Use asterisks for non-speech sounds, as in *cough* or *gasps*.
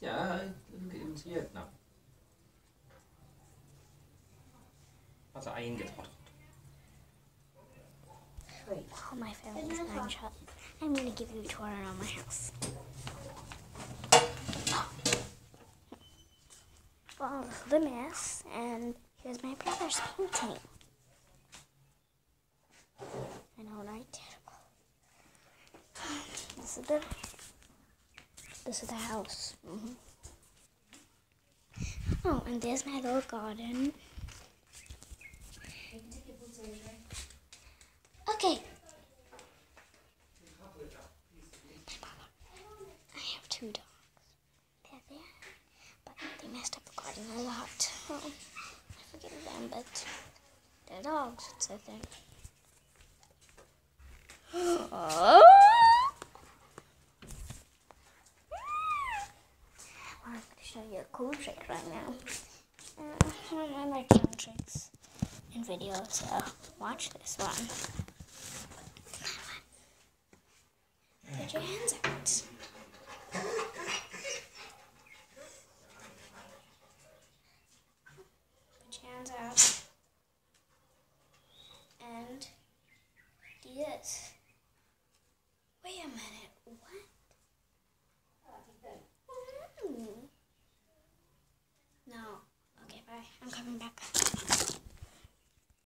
Ja, implementiert. Na. Also eingetrocknet. All my family's nine shot. I'm gonna give you a tour around my house. *gasps* Well, the mess, and here's my brother's painting. I know, right? *sighs* This is the this is the house. hmm Oh, and there's my little garden. Okay. I have two dogs. They're there, but they messed up the garden a lot. Oh, *laughs* I forgive them, but they're dogs. It's a thing. show you a cool trick right now. Uh, one of my marketing tricks in videos, so watch this one. Put your hands out. Put your hands out. And do this. I'm coming back.